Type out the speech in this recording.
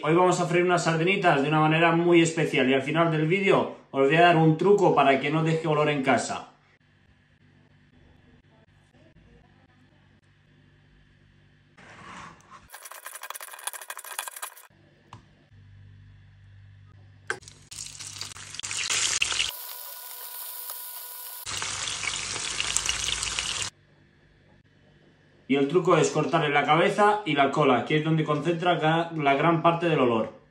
Hoy vamos a freír unas sardinitas de una manera muy especial y al final del vídeo os voy a dar un truco para que no deje olor en casa. Y el truco es cortarle la cabeza y la cola, que es donde concentra la gran parte del olor.